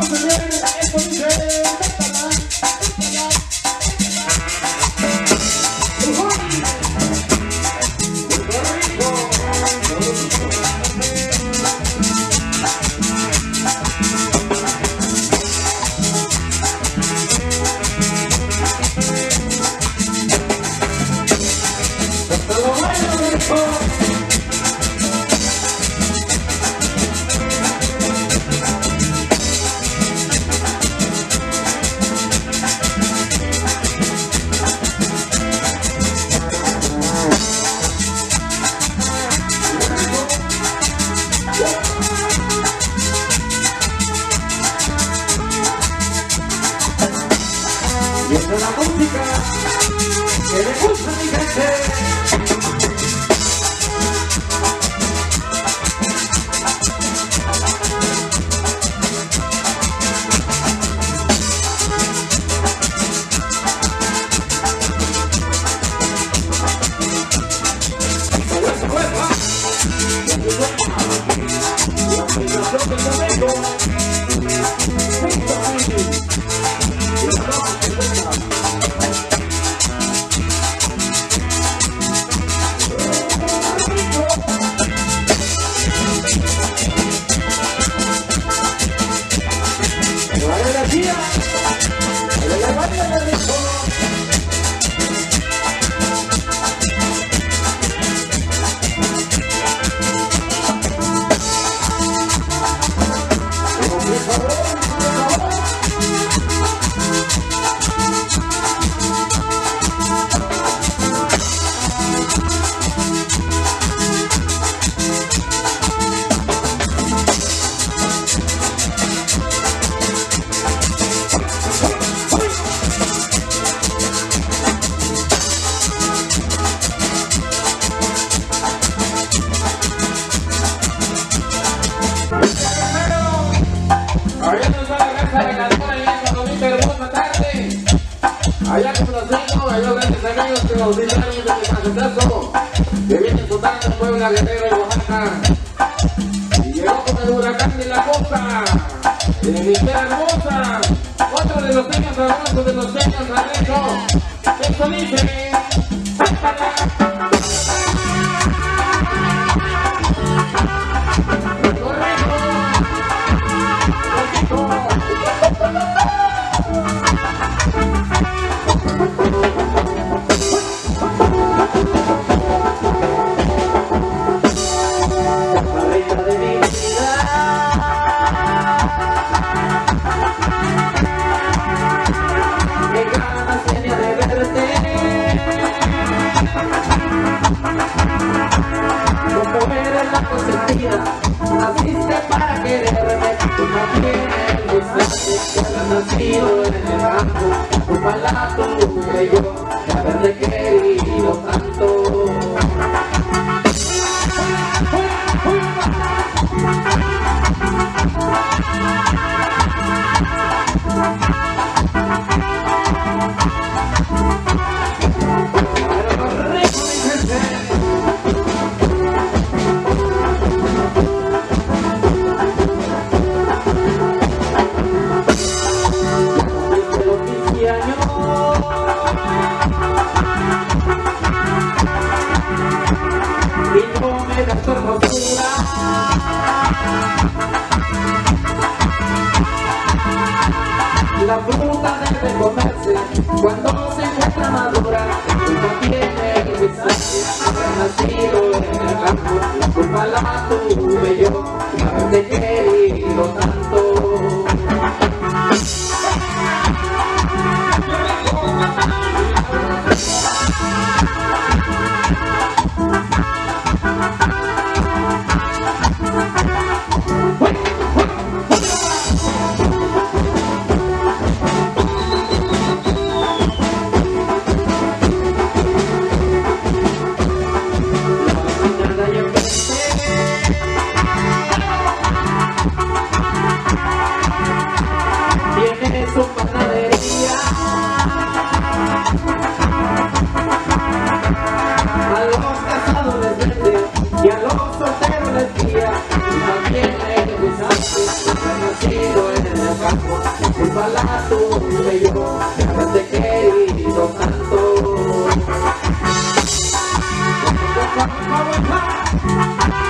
I'm a man, I'm a man. la música que le gusta a mi gente. Yo que yo vengo Allá en Proceso, mayores amigos que bautizaron desde San Proceso, que vienen tocando Puebla, Guerrero y Oaxaca. Y llegó con el huracán de la costa, de mi hermosa, otro de los temas famosos de los temas famosos. Eso dice. la consentida Naciste para quererme Tú no tienes mis clases has nacido en el campo Tu palato que yo De haberte querido tanto Thank you. muera tu hermosura. La fruta debe comerse cuando se encuentra madura, no tiene distancia, nacido en el campo, un palato tuve yo, haberte querido tanto. su panadería. A los casados les vende y a los solteros les guía. Y también a ellos nacido en el campo, un palato, un bello, te querido tanto. Vamos, vamos, vamos.